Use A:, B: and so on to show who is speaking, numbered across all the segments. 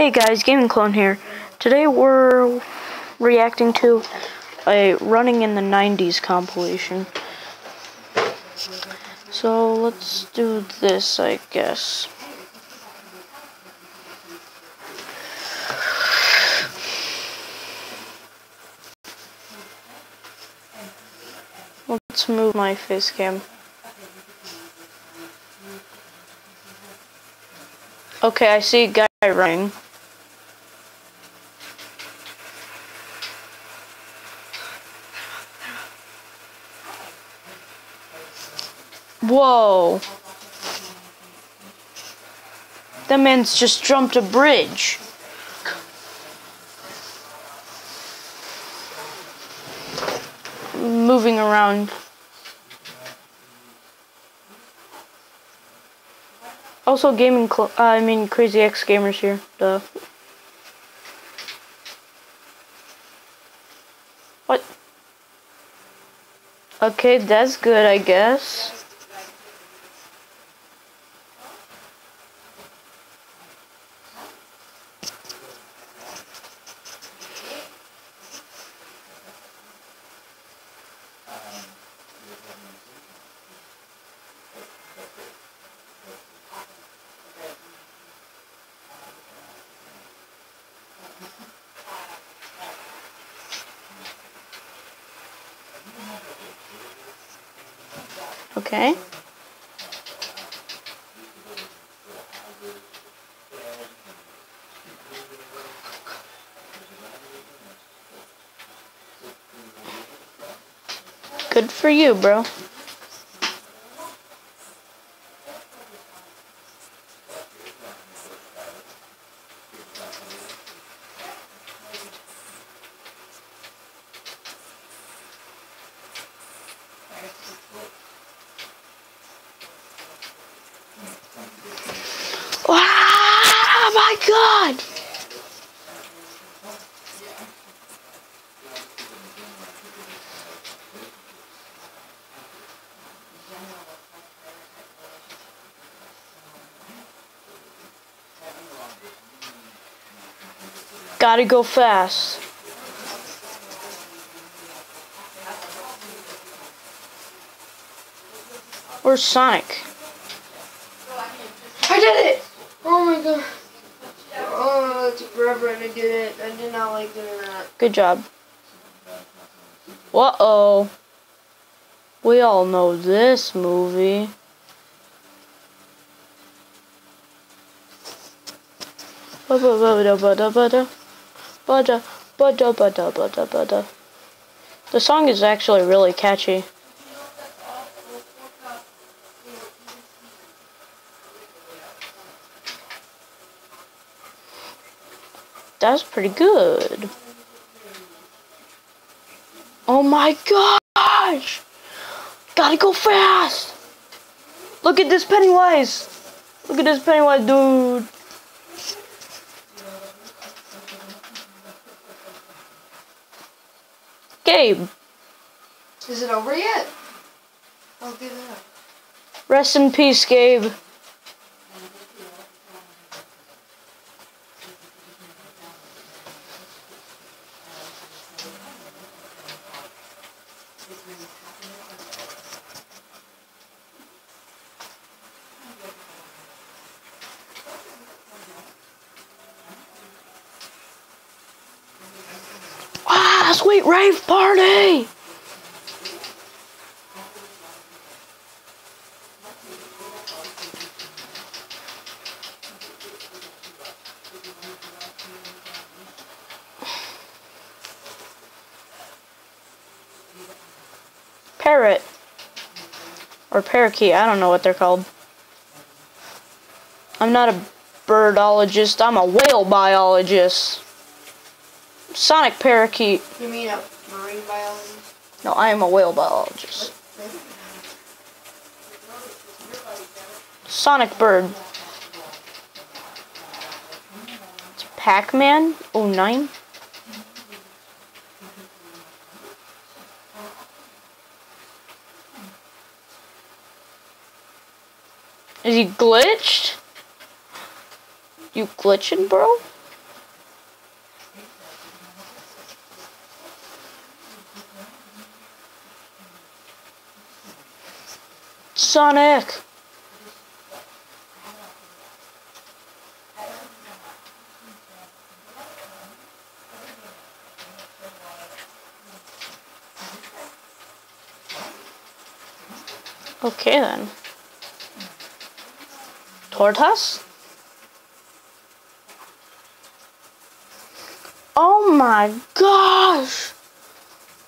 A: Hey guys, Gaming Clone here. Today we're reacting to a Running in the 90s compilation. So let's do this, I guess. Let's move my face cam. Okay, I see a guy running. Whoa. That man's just jumped a bridge. Moving around. Also, gaming. Uh, I mean, Crazy X Gamers here. Duh. What? Okay, that's good, I guess. Okay. Good for you, bro. Oh my god! Gotta go fast. Where's Sonic?
B: I did it! Oh my god. Forever and I did it. I did not like doing that.
A: Good job. Uh oh. We all know this movie. The song is actually really catchy. That's pretty good. Oh my gosh! Gotta go fast! Look at this Pennywise! Look at this Pennywise dude! Gabe!
B: Is it over yet? I'll give it up.
A: Rest in peace, Gabe. Sweet rave party! Parrot. Or parakeet, I don't know what they're called. I'm not a birdologist, I'm a whale biologist. Sonic parakeet.
B: You mean a marine biologist?
A: No, I am a whale biologist. Sonic bird. It's Pac-Man 09. Is he glitched? You glitching, bro? Sonic. Okay then. Tortoise? Oh my gosh!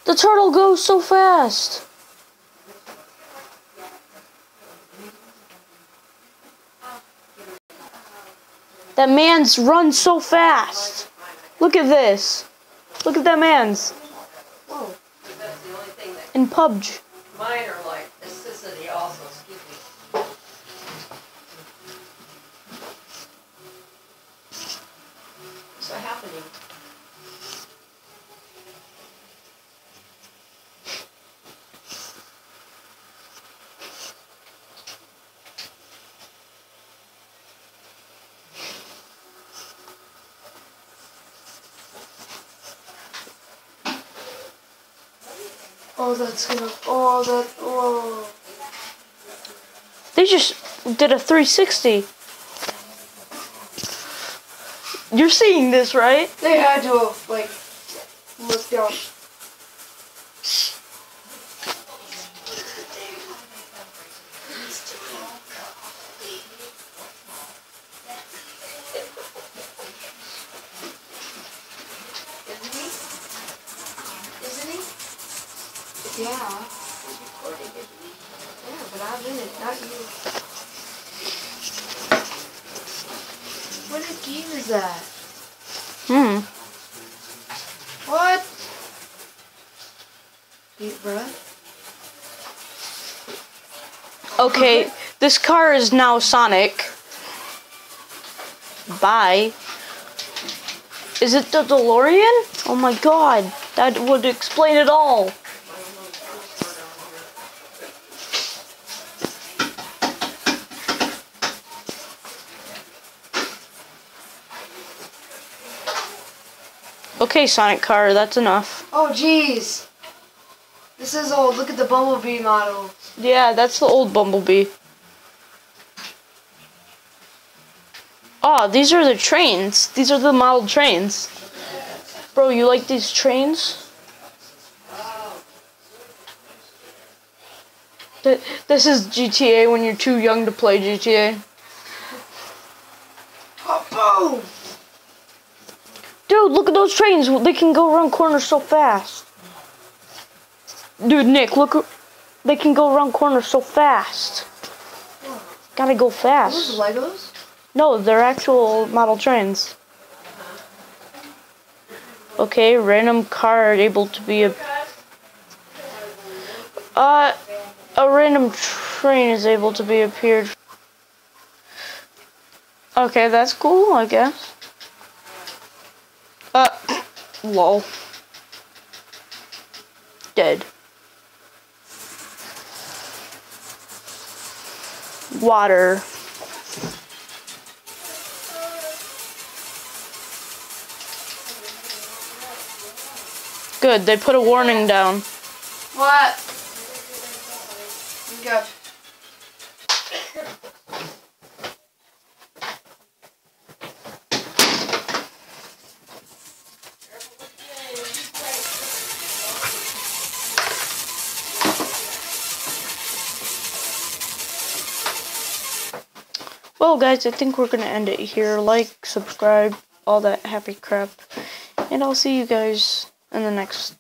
A: The turtle goes so fast! That man's run so fast! Look at this! Look at that man's!
B: Whoa.
C: That's the only thing that
A: In PUBG.
C: mine are like also.
B: Oh, that's gonna. Oh, that. Whoa.
A: They just did a 360. You're seeing this, right?
B: They had to like, looked down. Yeah.
C: He's recording it.
B: Yeah, but I'm in it, not you. What game is that?
A: Hmm.
B: What? Deep breath.
A: Okay, this car is now Sonic. Bye. Is it the DeLorean? Oh my god, that would explain it all. Okay, Sonic car, that's enough.
B: Oh, jeez. This is old. Look at the Bumblebee model.
A: Yeah, that's the old Bumblebee. Ah, these are the trains. These are the model trains. Bro, you like these trains? Th- This is GTA when you're too young to play GTA.
B: Oh, boom!
A: Dude, look at those trains. They can go around corners so fast. Dude, Nick, look. They can go around corners so fast. Gotta go
B: Are those
A: fast.
B: Legos?
A: No, they're actual model trains. Okay, random car able to be a. Uh, a random train is able to be appeared. Okay, that's cool, I guess. Lol. Dead. Water. Good, they put a warning down.
B: What? We
A: Well, guys, I think we're gonna end it here. Like, subscribe, all that happy crap. And I'll see you guys in the next